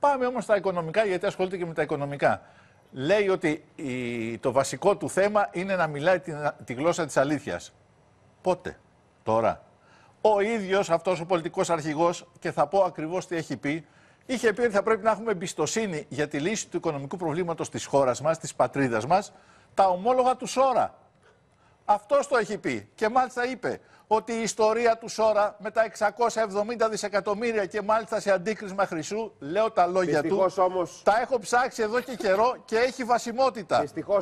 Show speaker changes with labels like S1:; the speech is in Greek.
S1: Πάμε όμως στα οικονομικά, γιατί ασχολείται και με τα οικονομικά. Λέει ότι η- το βασικό του θέμα είναι να μιλάει τη, τη γλώσσα της αλήθειας. Πότε, τώρα. Ο ίδιος αυτός ο πολιτικός αρχηγός, και θα πω ακριβώς τι έχει πει, είχε πει ότι θα πρέπει να έχουμε εμπιστοσύνη για τη λύση του οικονομικού προβλήματος της χώρας μας, της πατρίδας μας, τα ομόλογα του Σόρα. Αυτός το έχει πει. Και μάλιστα είπε ότι η ιστορία του Σόρα με τα 670 δισεκατομμύρια και μάλιστα σε αντίκρισμα χρυσού, λέω τα λόγια
S2: Δυστυχώς
S1: του.
S2: όμως-
S1: Τα έχω ψάξει εδώ και καιρό και έχει βασιμότητα.
S2: Δυστυχώς